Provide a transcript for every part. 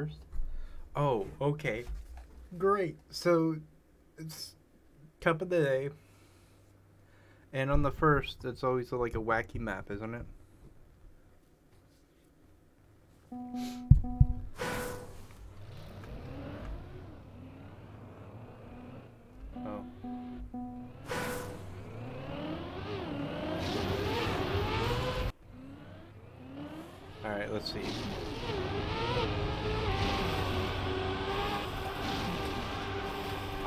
first? Oh, okay. Great. So it's cup of the day. And on the first, it's always like a wacky map, isn't it? Oh. Alright, let's see.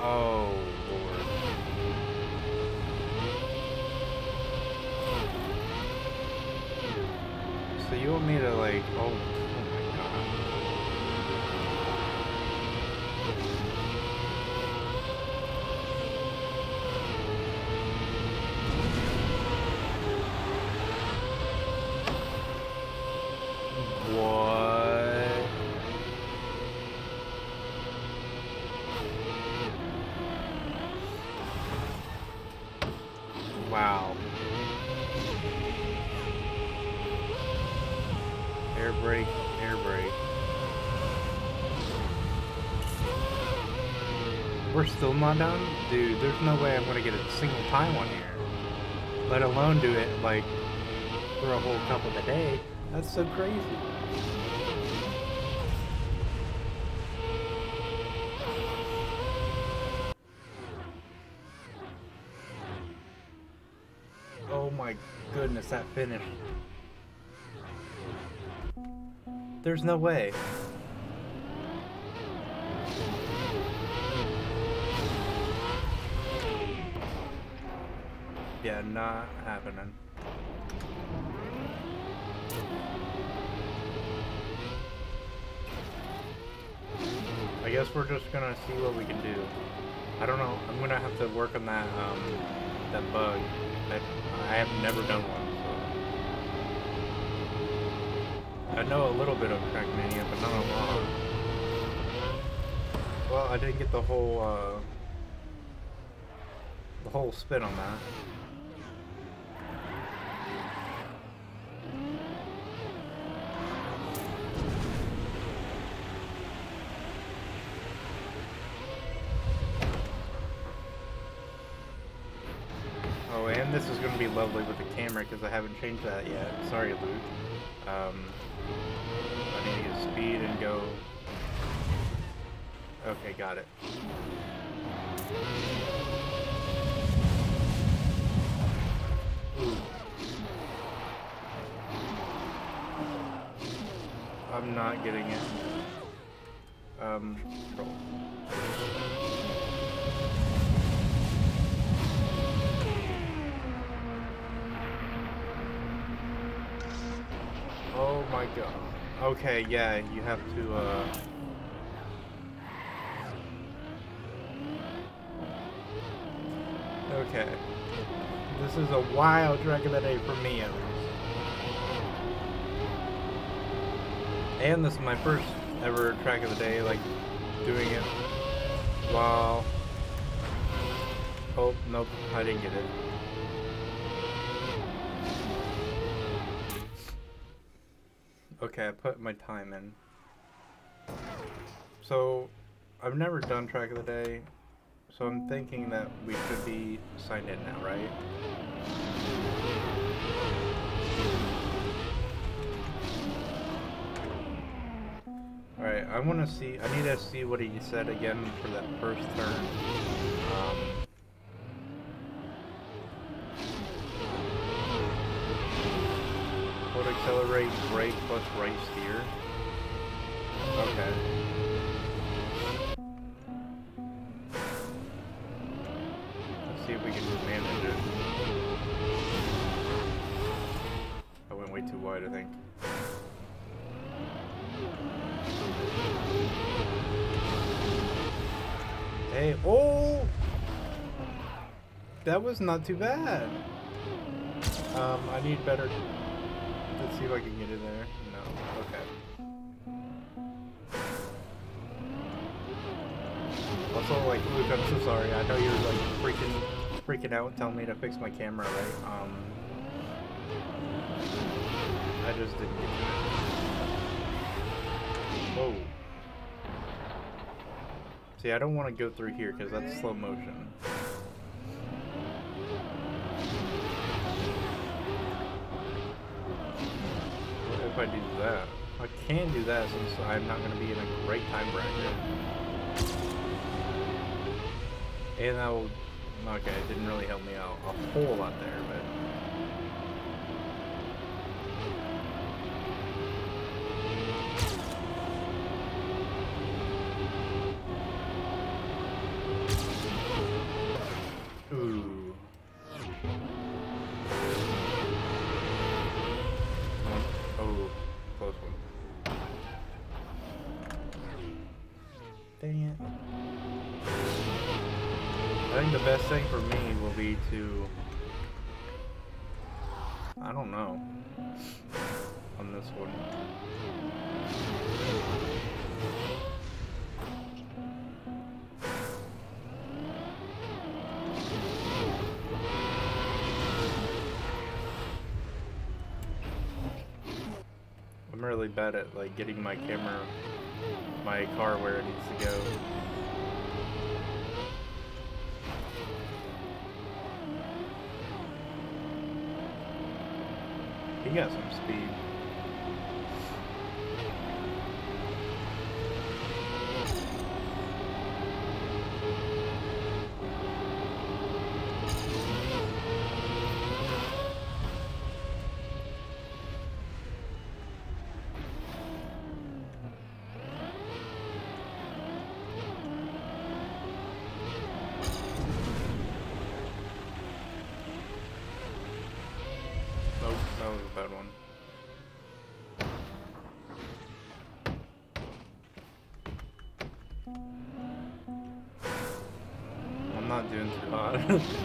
Oh, Lord. So you want me to like, oh, We're still? Dude, there's no way I'm gonna get a single time on here. Let alone do it, like, for a whole cup of the day. That's so crazy. Oh my goodness, that finish. There's no way. Yeah, not happening. I guess we're just gonna see what we can do. I don't know. I'm gonna have to work on that um that bug. I I have never done one, so I know a little bit of Trackmania, but not a lot. Well, I didn't get the whole uh the whole spin on that. Oh, and this is going to be camera because I haven't changed that yet. Sorry, Luke. Um, I need to get speed and go. Okay, got it. Ooh. I'm not getting it. Um, control. Oh my god. Okay, yeah, you have to, uh... Okay. This is a wild track of the day for me, at least. And this is my first ever track of the day, like, doing it while... Oh, nope, I didn't get it. Okay, I put my time in. So, I've never done track of the day, so I'm thinking that we should be signed in now, right? Alright, I want to see, I need to see what he said again for that first turn. Um, accelerate, brake plus right steer. Okay. Let's see if we can just manage it. I went way too wide, I think. Hey, oh! That was not too bad. Um, I need better Let's see if I can get in there. No. Okay. Also, like, Luke, I'm so sorry. I know you're, like, freaking, freaking out telling me to fix my camera, right? Um, I just didn't get. Whoa. See, I don't want to go through here because that's slow motion. What if I do that? I can do that since I'm not going to be in a great time bracket. And that will... Okay, it didn't really help me out a whole lot there, but... I'm really bad at like getting my camera, my car where it needs to go. He got some speed. Doing too hot.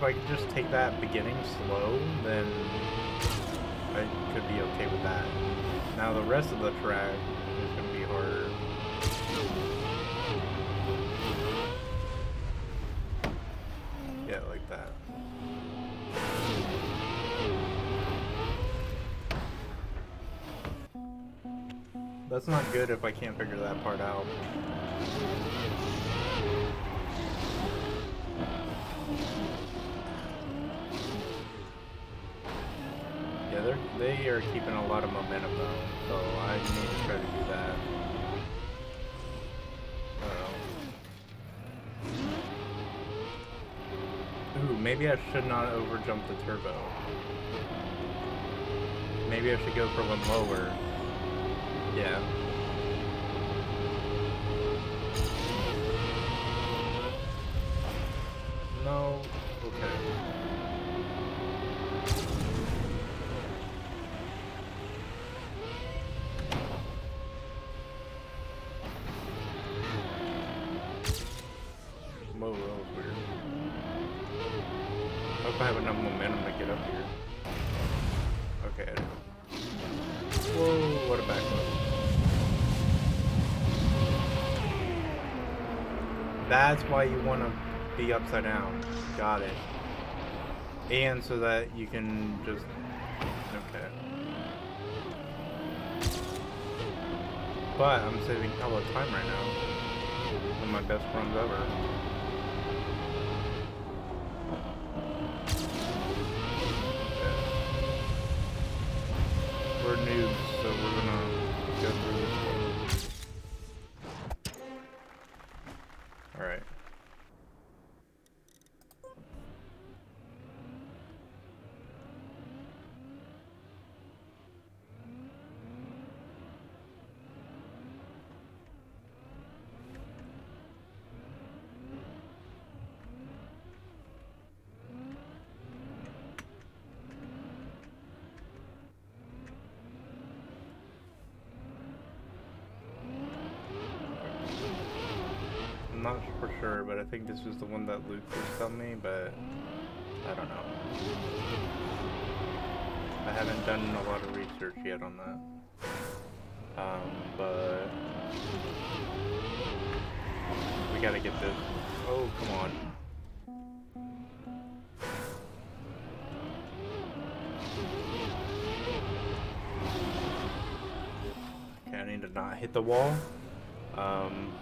if I could just take that beginning slow, then I could be okay with that. Now the rest of the track is going to be harder. Yeah, like that. That's not good if I can't figure that part out. Yeah, they're they are keeping a lot of momentum though, so I need to try to do that. Ooh, maybe I should not overjump the turbo. Maybe I should go for one lower. Yeah. Why you want to be upside down. Got it. And so that you can just... Okay. But I'm saving hella time right now. One of my best runs ever. We're noobs, so we're gonna go through this one. Alright. I'm not for sure, but I think this was the one that Luke was telling me, but I don't know. I haven't done a lot of research yet on that. Um, but we gotta get this. Oh, come on. Okay, I need to not hit the wall. Um,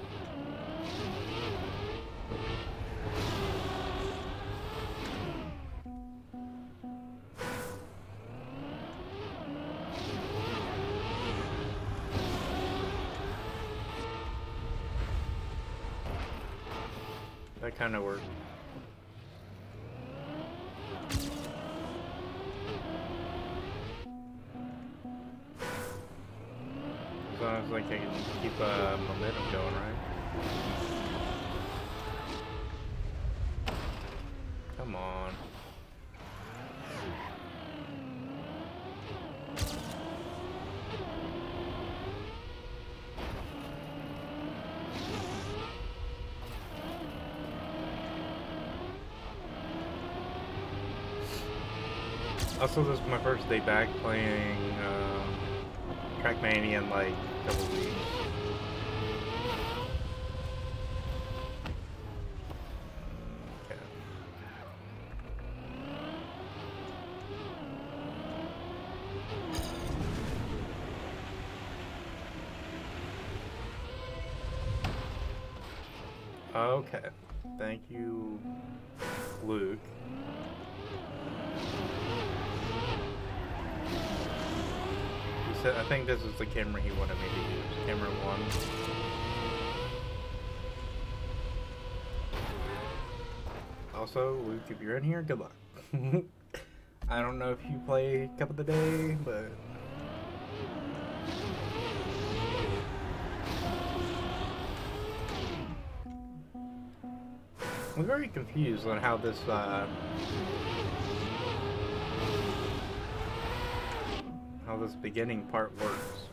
Also, this is my first day back playing um, Trackmania in like weeks. Okay. Okay. Thank you, Luke. I think this is the camera he wanted me to use. Camera one. Also, Luke, if you're in here, good luck. I don't know if you play Cup of the Day, but I'm very confused on how this uh, this beginning part works.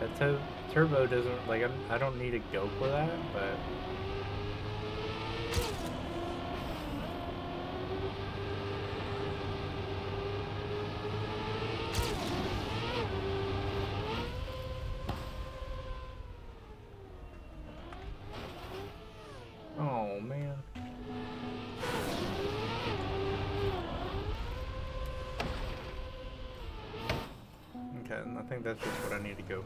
That tu- turbo doesn't like I'm, I don't need to go for that, but to go.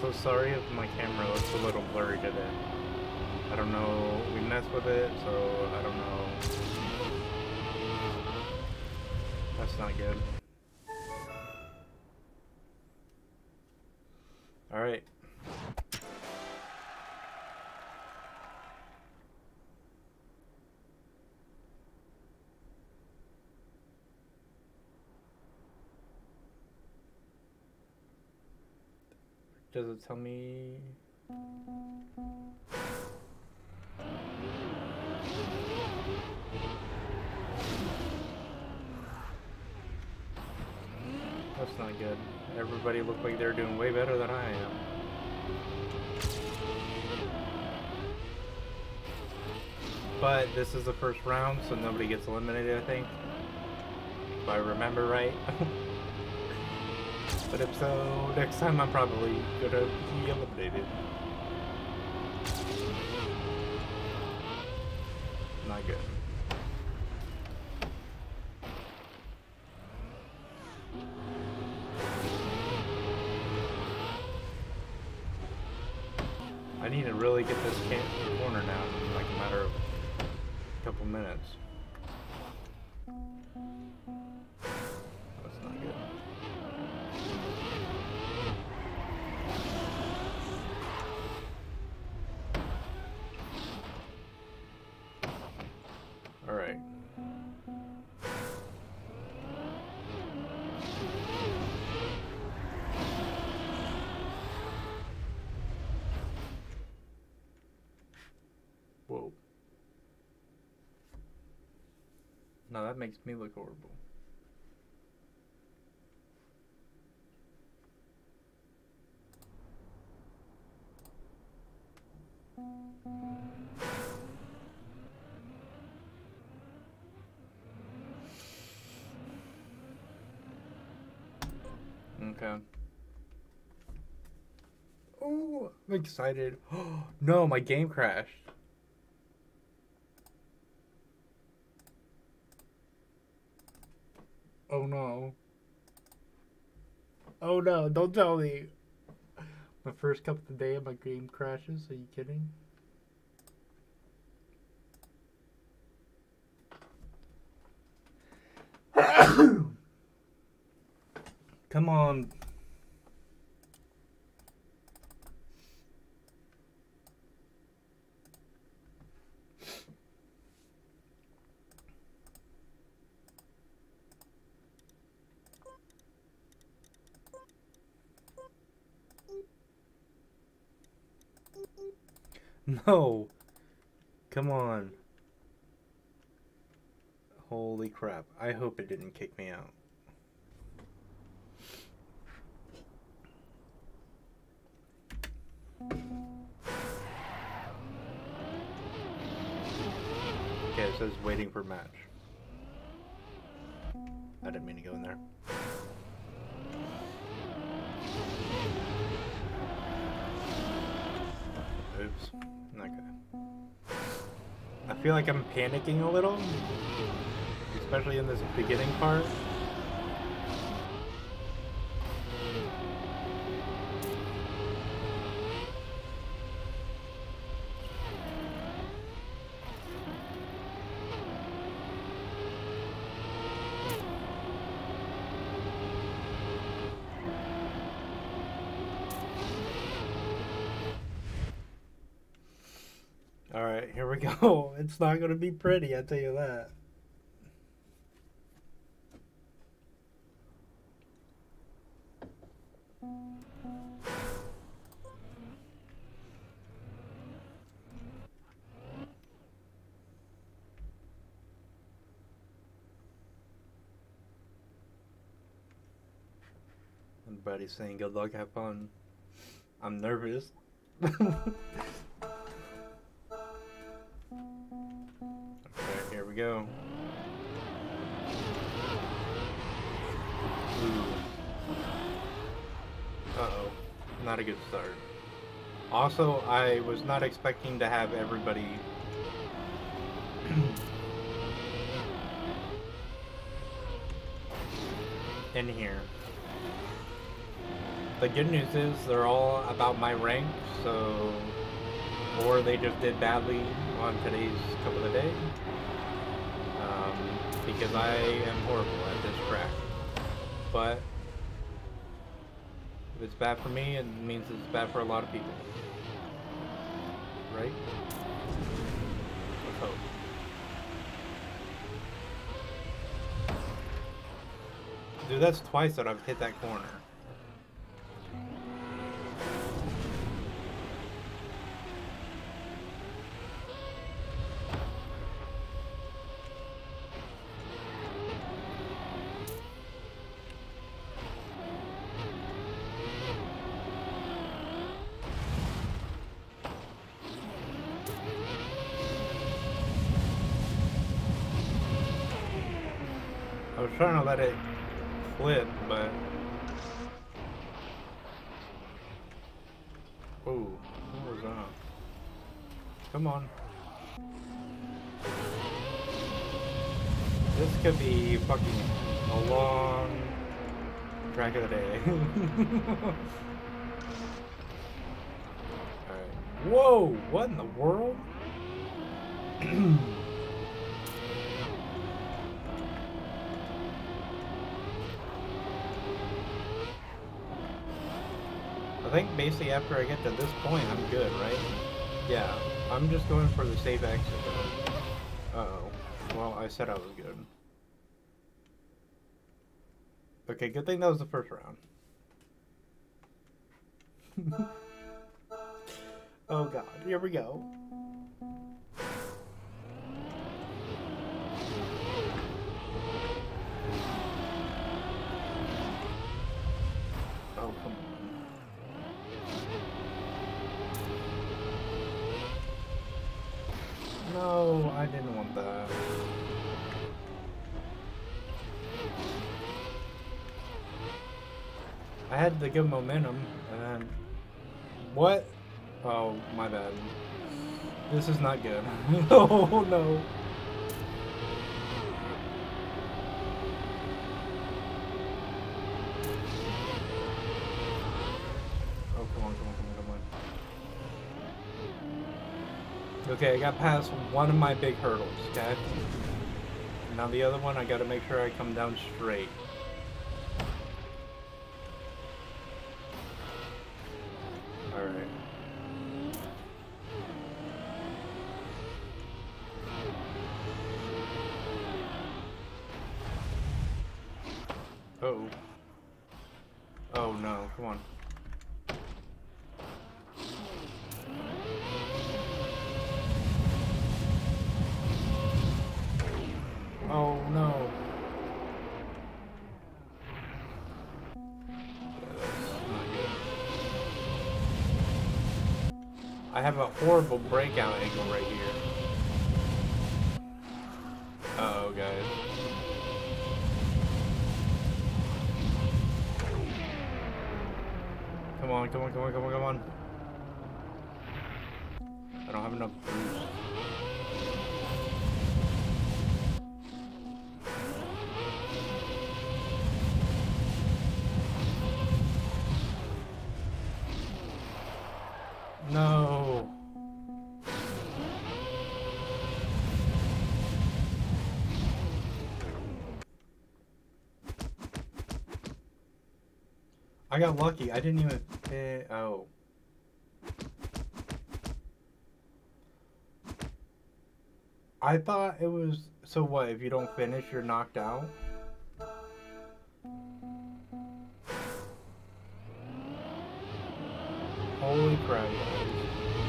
So sorry if my camera looks a little blurry today. I don't know, we messed with it, so I don't know. That's not good. Alright. Does it tell me? Not good. Everybody looked like they're doing way better than I am. But this is the first round, so nobody gets eliminated, I think. If I remember right. but if so, next time I'm probably gonna be eliminated. Not good. I need to really get this can- corner down in like a matter of a couple minutes. That makes me look horrible. Okay. Oh, I'm excited. no, my game crashed. Oh no. Oh no, don't tell me. My first cup of the day my game crashes. Are you kidding? Come on. No. Come on. Holy crap. I hope it didn't kick me out. Okay, it says waiting for match. I didn't mean to go in there. Oops. Okay. I feel like I'm panicking a little, especially in this beginning part. Alright, here we go. It's not going to be pretty, I tell you that. Everybody's saying good luck, have fun. I'm nervous. Not a good start. Also, I was not expecting to have everybody... in here. The good news is they're all about my rank, so... Or they just did badly on today's cup of the day. Um, because I am horrible at this track. But if it's bad for me, it means it's bad for a lot of people. Right? Let's hope. Dude, that's twice that I've hit that corner. What in the world? I think basically after I get to this point, I'm good, right? Yeah, I'm just going for the safe exit. Uh-oh. Well, I said I was good. Okay, good thing that was the first round. Oh god, here we go. Oh. No, I didn't want that. I had the good momentum, and then... What? Oh, my bad. This is not good. oh, no. Oh. Okay, I got past one of my big hurdles, okay? Now the other one, I gotta make sure I come down straight. I have a horrible breakout angle right here. Got lucky. I didn't even. Eh, oh. I thought it was. So what? If you don't finish, you're knocked out. Holy crap.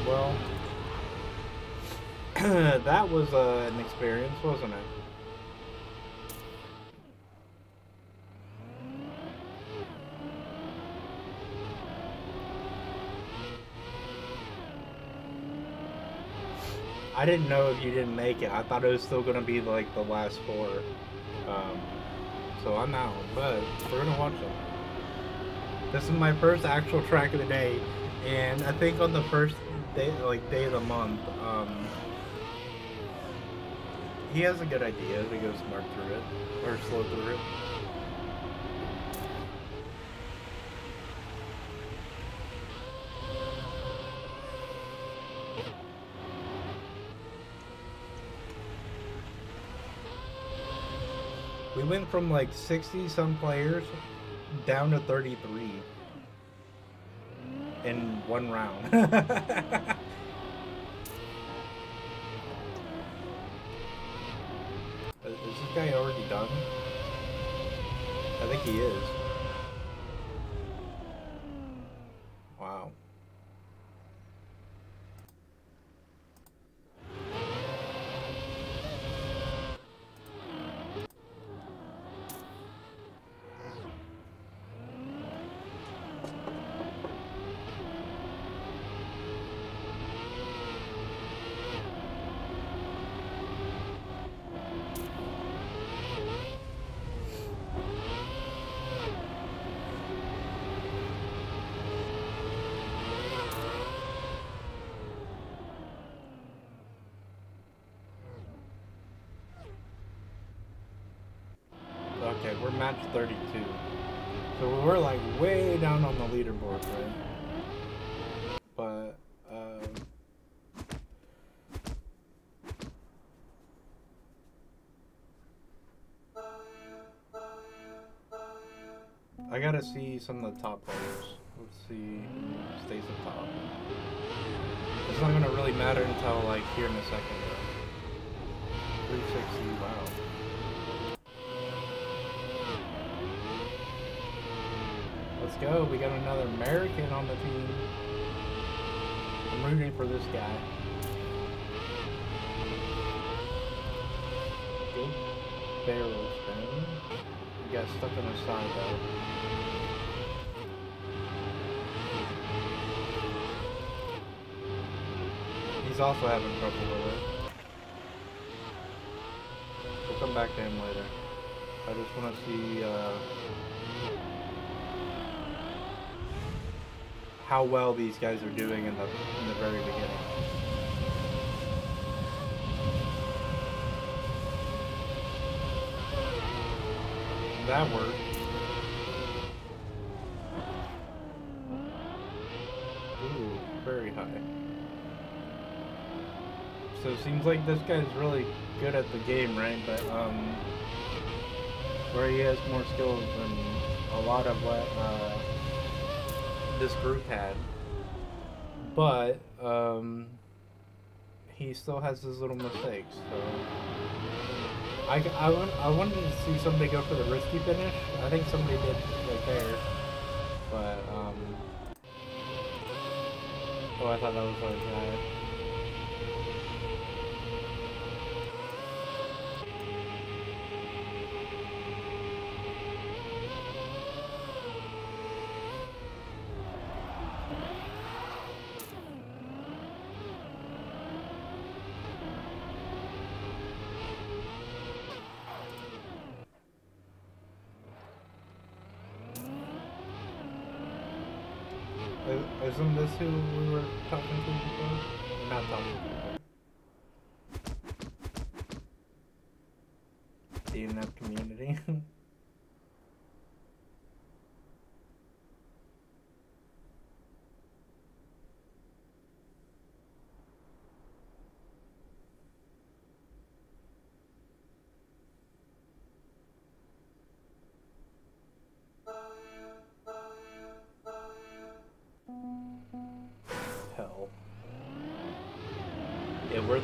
Well, that was uh, an experience, wasn't it? I didn't know if you didn't make it. I thought it was still gonna be like the last four. Um, so I'm out, but we're gonna watch them. This is my first actual track of the day, and I think on the first day, like day of the month, um, he has a good idea to go smart through it or slow through it. Went from like 60 some players down to 33 in one round. Is this guy already done? I think he is. Wow. Okay, we're match 32. So we're like way down on the But, um... I gotta see some of the top players. Let's see who stays at top. It's not gonna really matter until like here in a second though. 360, wow. Go. We got another American on the team. I'm rooting for this guy. Good barrel spin. He got stuck on the side though. He's also having trouble with it. We'll come back to him later. I just want to see uh, how well these guys are doing in the in the very beginning. That worked. Ooh, very high. So it seems like this guy's really good at the game, right? But um, where he has more skills than a lot of what uh, this group had. But um, he still has his little mistakes. So I, I, I wanted to see somebody go for the risky finish. I think somebody did right there. But um, oh, I thought that was like that. Is- Isn't this who we were talking to before? Not talking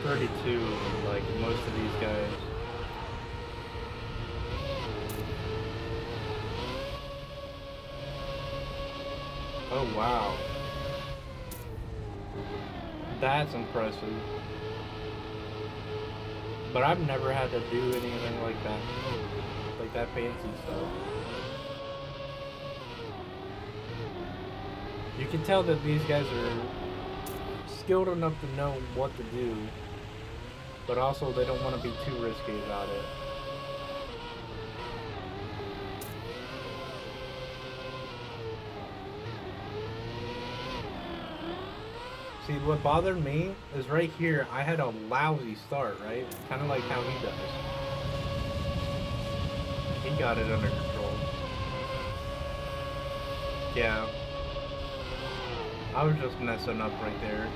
32, like most of these guys. Oh, wow. That's impressive. But I've never had to do anything like that. Like that fancy stuff. You can tell that these guys are skilled enough to know what to do, but also they don't want to be too risky about it. See, what bothered me is right here, I had a lousy start, right? Kind of like how he does. He got it under control. Yeah. I was just messing up right there.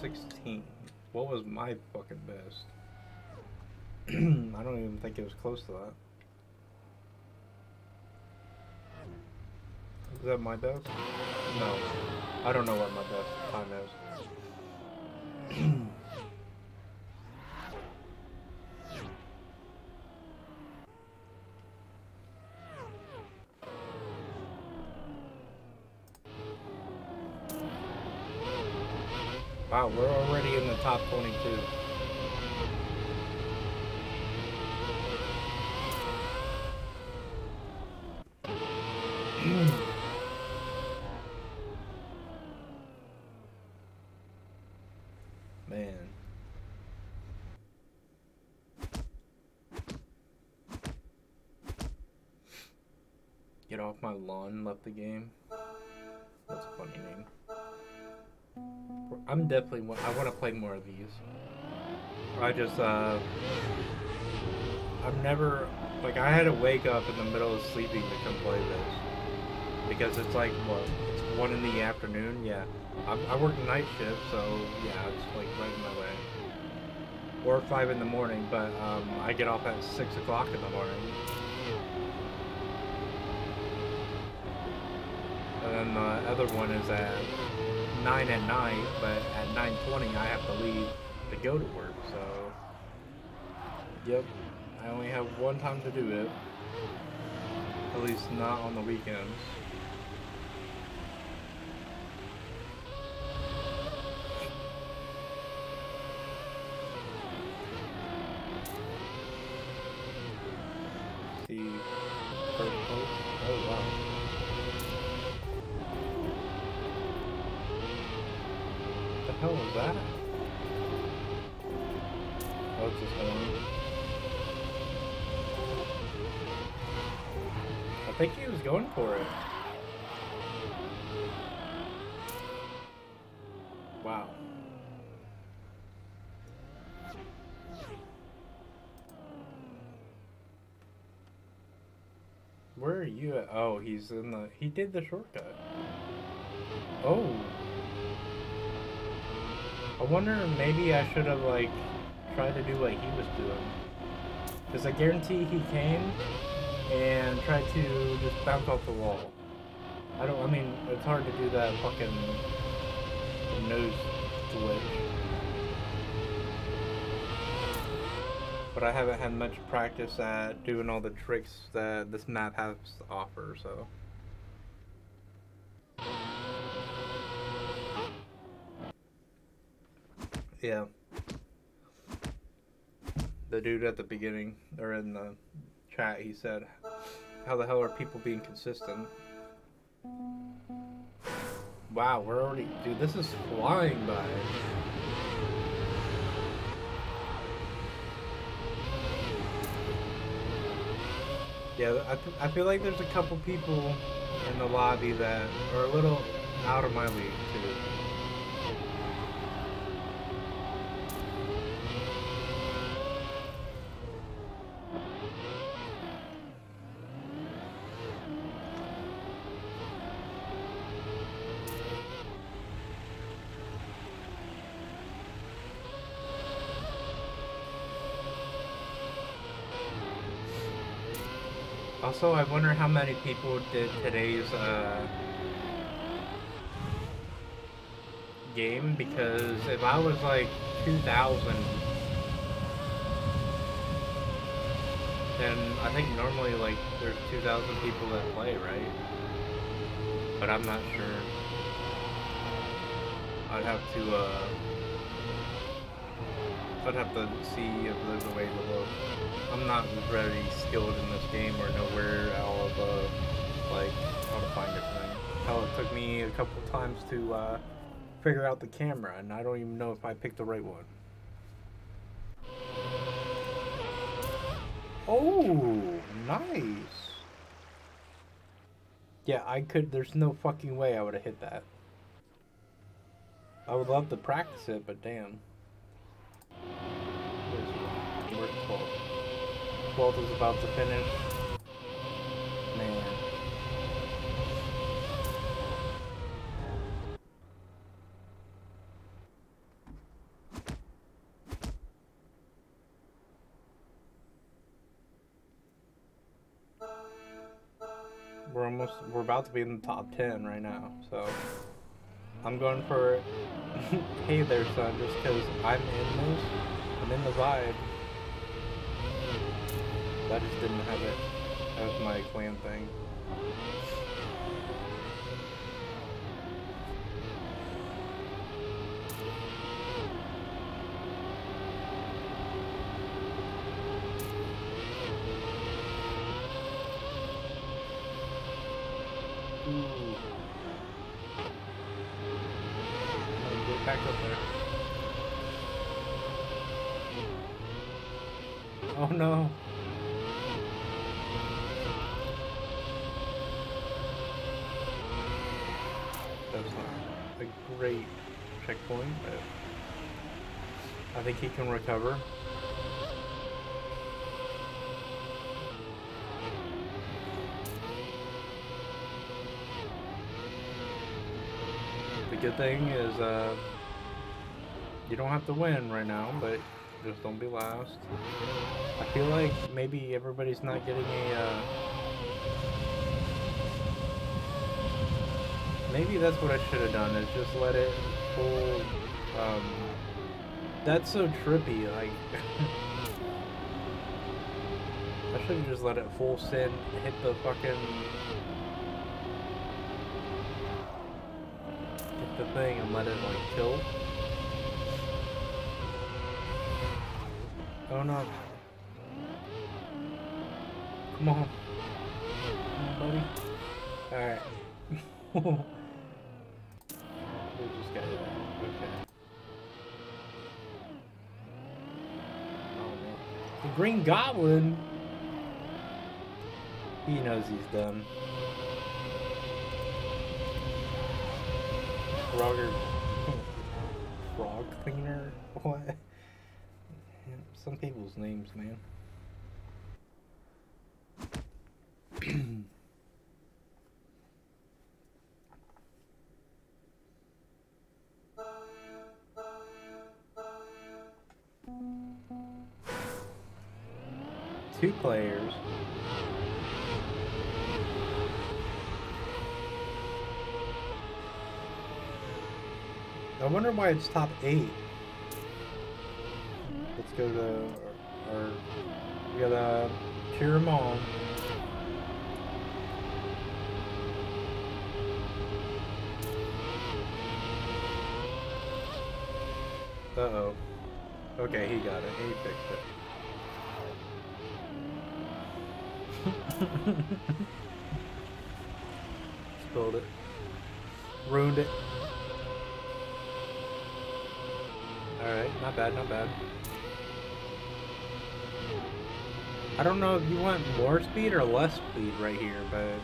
16. What was my fucking best? I don't even think it was close to that. Is that my best? No. I don't know what my best time is. Wow, we're already in the top 22. Man. Get off my lawn, left the game. That's a funny name. I'm definitely. I want to play more of these. I just. uh... I've never. Like, I had to wake up in the middle of sleeping to come play this. Because it's like, what? It's 1 in the afternoon? Yeah. I'm, I work night shift, so yeah, it's like right in my way. Or 5 in the morning, but um, I get off at 6 o'clock in the morning. And then the other one is at 9 at night, but at 9.20 I have to leave to go to work, so... Yep, I only have one time to do it. At least not on the weekends. That? Horn? I think he was going for it. Wow. Where are you at? Oh, he's in the... He did the shortcut. Oh. I wonder maybe I should have, like, tried to do what he was doing. Because I guarantee he came and tried to just bounce off the wall. I don't... I mean, it's hard to do that fucking nose glitch. But I haven't had much practice at doing all the tricks that this map has to offer, so... Yeah. The dude at the beginning, or in the chat, he said, How the hell are people being consistent? Wow, we're already... Dude, this is flying by. Yeah, I, I feel like there's a couple people in the lobby that are a little out of my league, Also, I wonder how many people did today's uh, game because if I was like 2,000, then I think normally like there's 2,000 people that play, right? But I'm not sure. I'd have to, uh, I'd have to see if there's a way to look. I'm not very skilled in this game or know where of the, like, how to find everything. Hell, it took me a couple times to, uh, figure out the camera, and I don't even know if I picked the right one. Oh, nice. Yeah, I could, there's no fucking way I would have hit that. I would love to practice it, but damn. Where's 12? 12 is about to finish. Man. We're almost, we're about to be in the top 10 right now, so. I'm going for Hey There Son just because I'm in this. I'm in the vibe. I just didn't have it as my clan thing. Ooh. Get back up there. Oh no. That's not a great checkpoint, but I think he can recover. The good thing is, uh, you don't have to win right now, but just don't be last. I feel like maybe everybody's not getting a, uh, maybe that's what I should have done, is just let it full, um, that's so trippy, like, I should have just let it full send, hit the fucking, hit the thing and let it, like, kill. Oh no. Come on. Come on, buddy. Alright. we just got that. Okay. The Green Goblin? He knows he's done. Frogger... Frog cleaner? What? Some people's names, man. Two players. I wonder why it's top eight. Let's go to our, we gotta cheer them on. Uh oh. Okay, he got it. He fixed it. Spilled it. Ruined it. Alright, not bad, not bad. I don't know if you want more speed or less speed right here, but...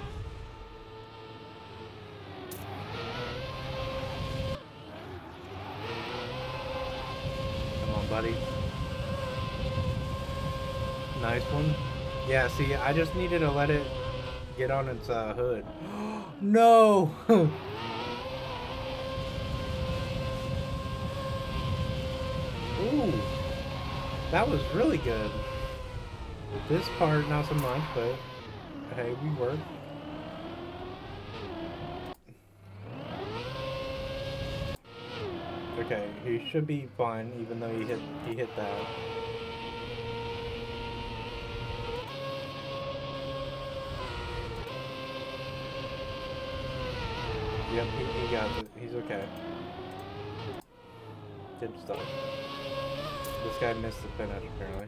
Yeah, see, I just needed to let it get on its uh, hood. no! Ooh, that was really good. This part, not so much, but hey, we work. Okay, he should be fine, even though he hit he hit that. Yep, he, he got it. He's okay. Good stuff. This guy missed the finish, apparently.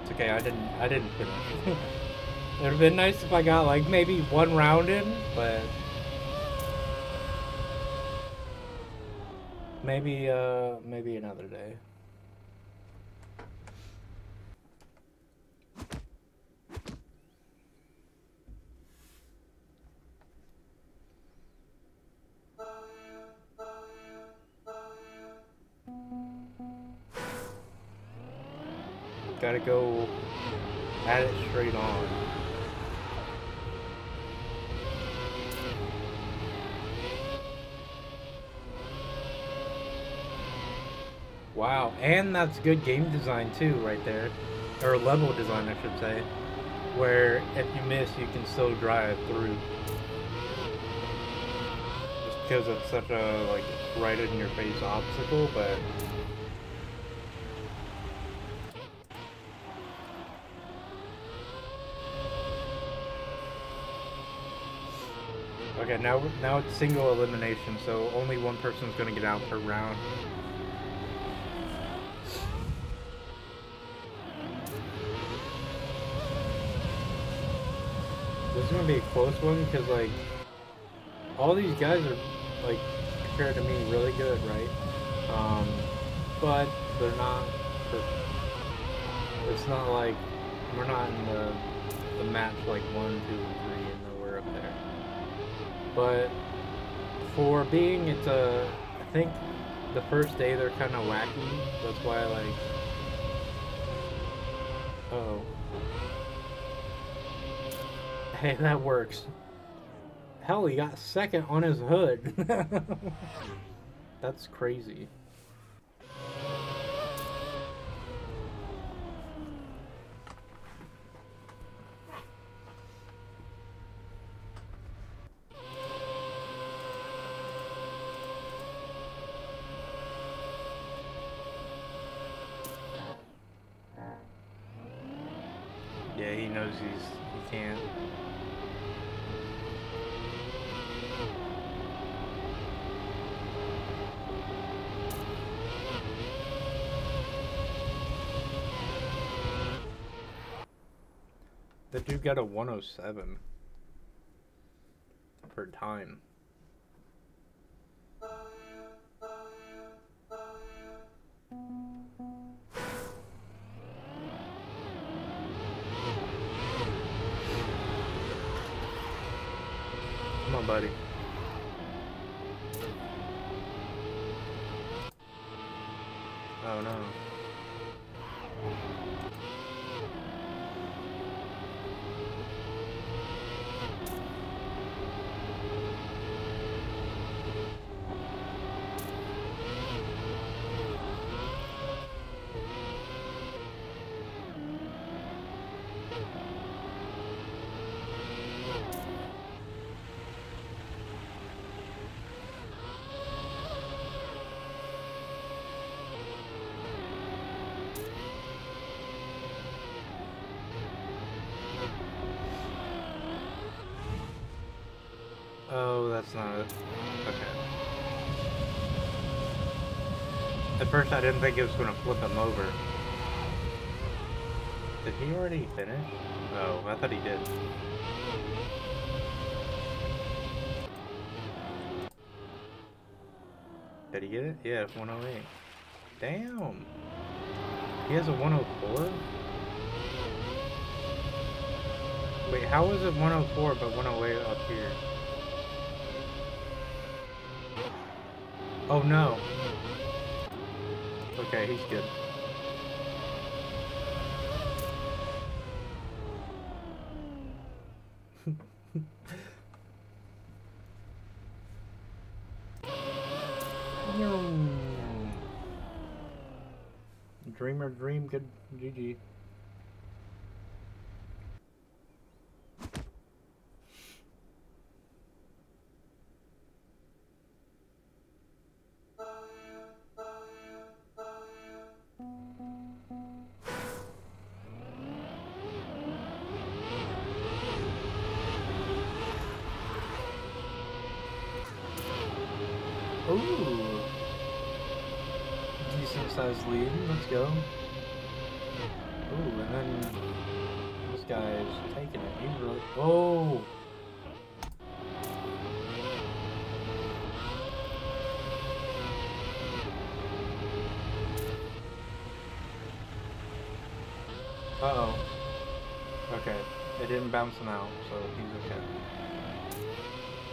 It's okay, I didn't I didn't finish. it would have been nice if I got like maybe one round in, but maybe uh maybe another day. And that's good game design too, right there. Or level design, I should say. Where if you miss, you can still drive through. Just because it's such a, like, right in your face obstacle, but Okay, now now it's single elimination, so only one person's gonna get out per round. Is gonna be a close one because like all these guys are like compared to me really good, right? Um, but they're not. It's not like we're not in the the match like one, two, and three, and we're up there. But for being it's a, I think the first day they're kind of wacky. That's why like. Uh oh. Hey, that works. Hell, he got second on his hood. That's crazy. Yeah, he knows he's he can't. Dude got a 107 per time. That's not it. Okay. At first I didn't think it was going to flip him over. Did he already finish? Oh, I thought he did. Did he get it? Yeah, 108. Damn! He has a 104? Wait, how is it 104 but 108 up here? Oh no. Okay, he's good. Dreamer dream good GG. Decent lead. Let's go. Ooh, and then this guy is taking it. He's really. Oh! Uh oh. Okay. It didn't bounce him out, so he's okay.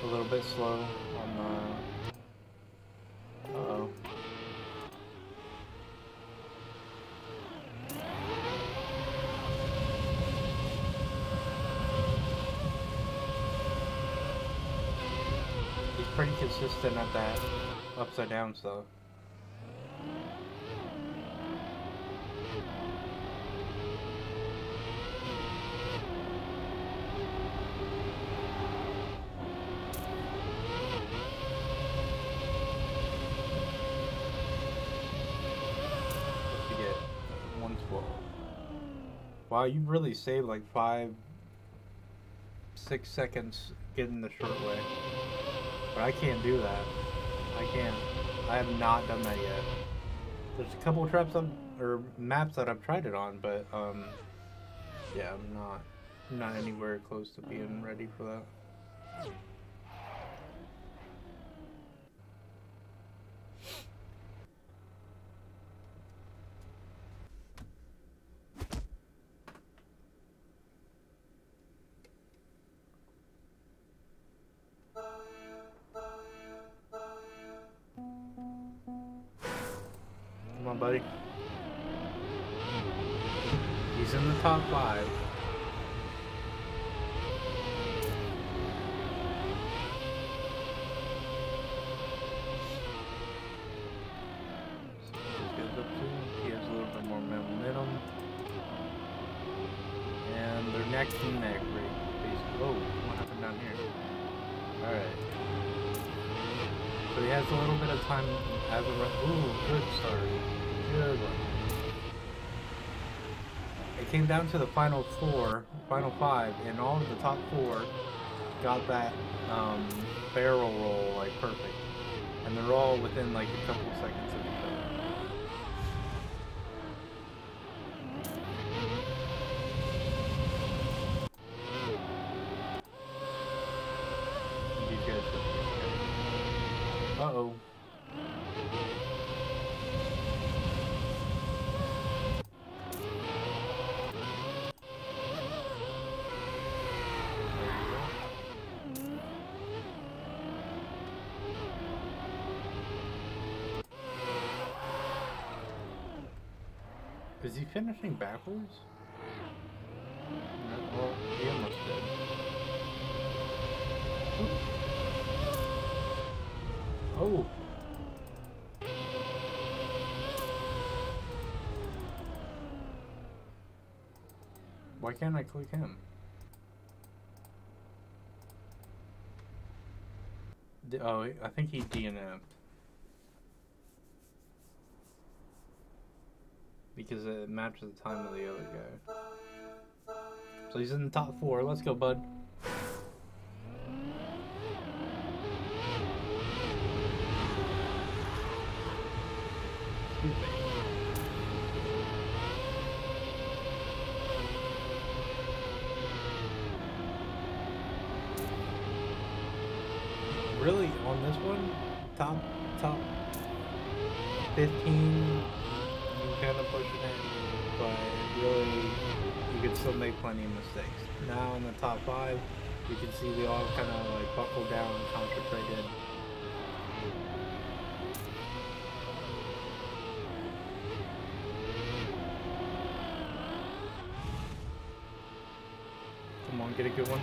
A little bit slow on the. Uh oh. He's pretty at that upside down? 112. Wow, you really saved like five, six seconds getting the short way. But I can't do that. I can't. I have not done that yet. There's a couple traps I've, or maps that I've tried it on, but um, yeah, I'm not, I'm not anywhere close to being ready for that. On, buddy. He's in the top five. Has a little bit of time as a. Ooh, good start. It came down to the final four, final five, and all of the top four got that um, barrel roll like perfect. And they're all within like a couple seconds of each other. These guys should be okay. Uh-oh. There you go. Is he finishing backwards? Well, he almost did. Oh. Why can't I click him? Oh, I think he DNF'd. Because it matches the time of the other guy. So he's in the top four. Let's go, bud. Excuse me. Really, on this one, top top fifteen, you kind of push it in, but really, you could still make plenty of mistakes. Now in the top five, you can see we all kind of like buckle down, and concentrated. Come on, get a good one.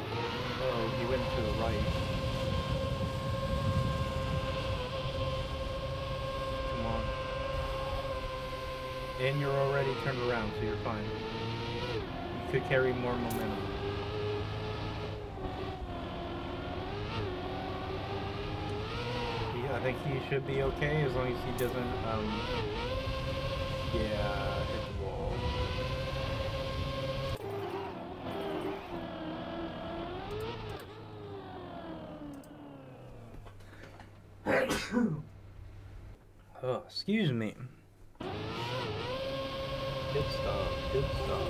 Oh, he went to the right. Come on. And you're already turned around, so you're fine. You could carry more momentum. He- should be okay as long as he doesn't, um, yeah, hit the wall. Oh, excuse me. Good stuff, good stuff.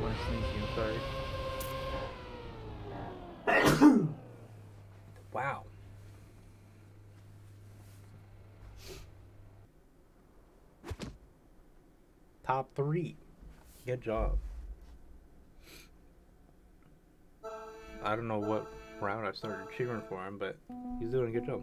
My sneaking, sorry. wow. Top three. Good job. I don't know what round I started cheering for him, but he's doing a good job.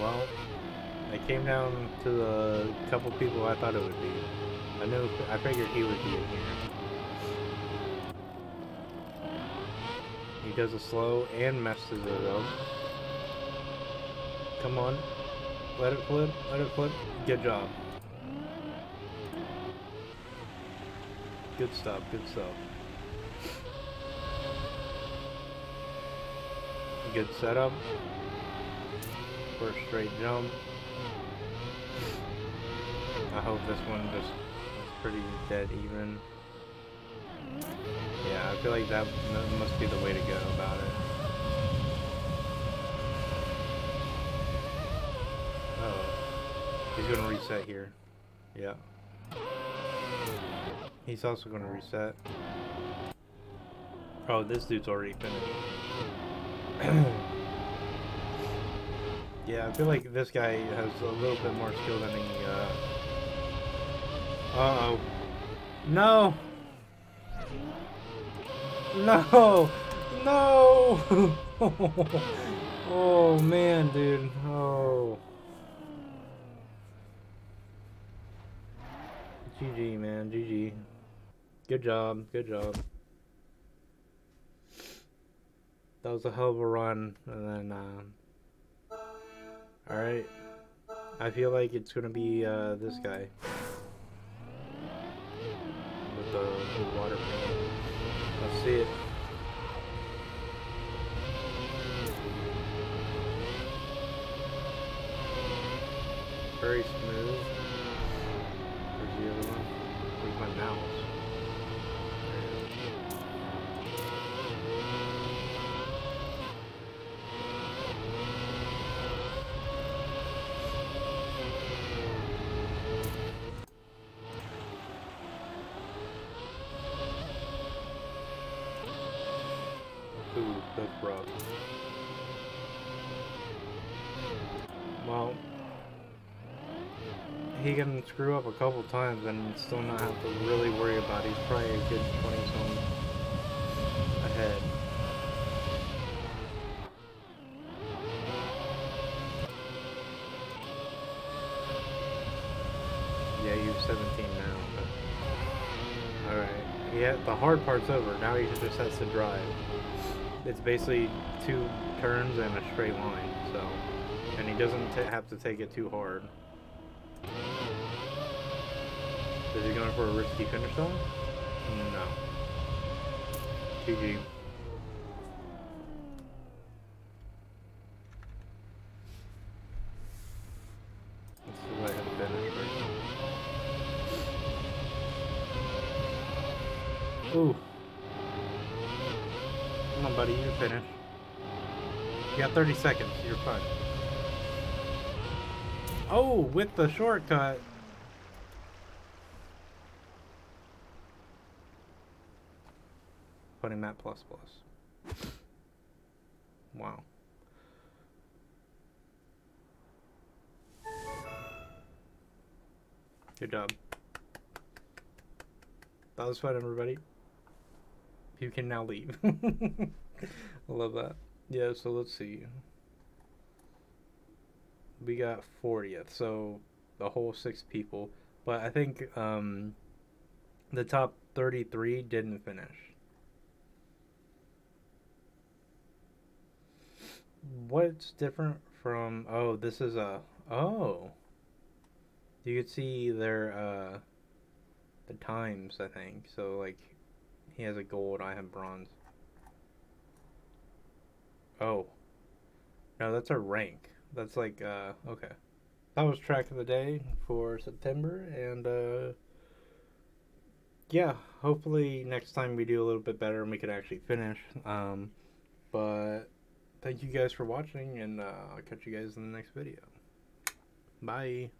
Well, it came down to the couple people I thought it would be. I knew, I figured he would be in here. He does a slow and messes it up. Come on. Let it flip, let it flip. Good job. Good stuff, good stuff. Good setup. First straight jump. Hope this one just is pretty dead even. Yeah, I feel like that must be the way to go about it. Oh. He's gonna reset here. Yeah. He's also gonna reset. Oh, this dude's already finished. yeah, I feel like this guy has a little bit more skill than he, uh... Uh-oh. No! No! No! oh, man, dude. Oh. GG, man. GG. Good job. Good job. That was a hell of a run. And then, uh... Alright. I feel like it's gonna be, uh, this guy. The, the water pan. Let's see it. Very smooth. Where's the other one? Where's my mouse? Ooh, that's rough. Screw up a couple times and still not have to really worry about it. He's probably a good 20 some ahead. Yeah, you're 17 now. Alright. Yeah, the hard part's over. Now he just has to drive. It's basically two turns and a straight line, so... And he doesn't have to take it too hard. Is he going for a risky finish? No. GG. Ooh. Come on, buddy, you finish. You got 30 seconds. You're fine. Oh, with the shortcut. Putting that plus plus. Wow. Good job. That was fun, everybody. You can now leave. I love that. Yeah, so let's see. We got 40th, so the whole six people. But I think um, the top 33 didn't finish. What's different from... Oh, this is a... Oh. You could see their... Uh, the times, I think. So, like, he has a gold, I have bronze. Oh. No, that's a rank. That's like, uh, okay. That was track of the day for September, and, uh, yeah, hopefully next time we do a little bit better and we can actually finish. Um, but thank you guys for watching, and uh, I'll catch you guys in the next video. Bye.